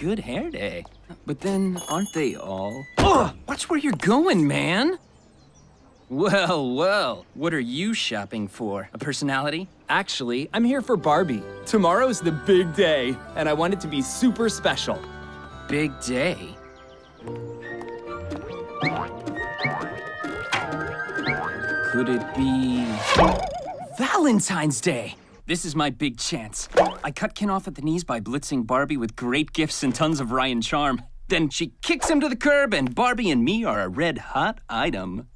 good hair day. But then, aren't they all? Ugh! Watch where you're going, man! Well, well, what are you shopping for? A personality? Actually, I'm here for Barbie. Tomorrow's the big day, and I want it to be super special. Big day? Could it be Valentine's Day? This is my big chance. I cut Ken off at the knees by blitzing Barbie with great gifts and tons of Ryan charm. Then she kicks him to the curb, and Barbie and me are a red hot item.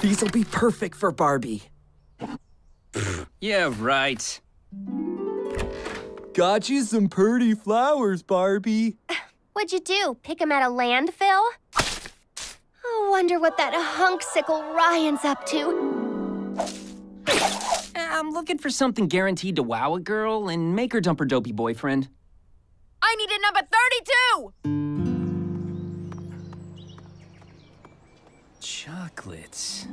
These'll be perfect for Barbie. Yeah, right. Got you some pretty flowers, Barbie. What'd you do? Pick him at a landfill? I wonder what that hunksicle Ryan's up to. I'm looking for something guaranteed to wow a girl and make her dump her dopey boyfriend. I need a number 32! Chocolates.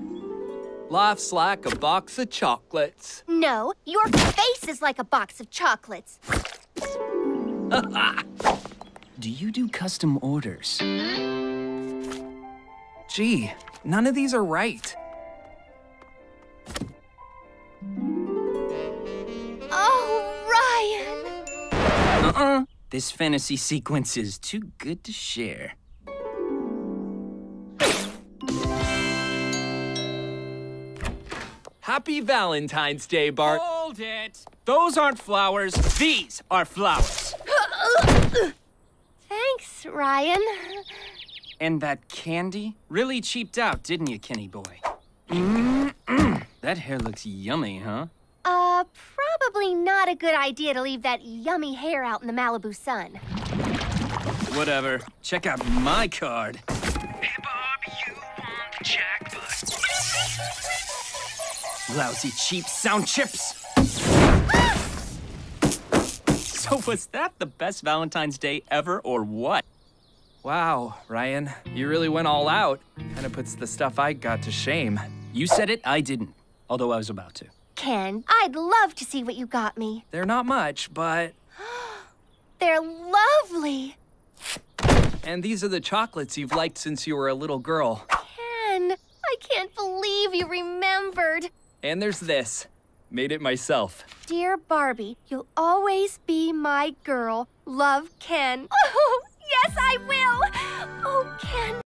Life's like a box of chocolates. No, your face is like a box of chocolates. Do you do custom orders? Gee, none of these are right. Uh-uh. This fantasy sequence is too good to share. Happy Valentine's Day, Bart. Hold it! Those aren't flowers. These are flowers. Thanks, Ryan. And that candy? Really cheaped out, didn't you, Kenny boy? Mm-mm. That hair looks yummy, huh? Uh, probably not a good idea to leave that yummy hair out in the Malibu sun. Whatever. Check out my card. Hey, Bob, you want the jackpot? Lousy cheap sound chips. so was that the best Valentine's Day ever or what? Wow, Ryan, you really went all out. Kinda puts the stuff I got to shame. You said it, I didn't. Although I was about to. Ken, I'd love to see what you got me. They're not much, but. They're lovely. And these are the chocolates you've liked since you were a little girl. Ken, I can't believe you remembered. And there's this. Made it myself. Dear Barbie, you'll always be my girl. Love, Ken. Oh, yes, I will. Oh, Ken,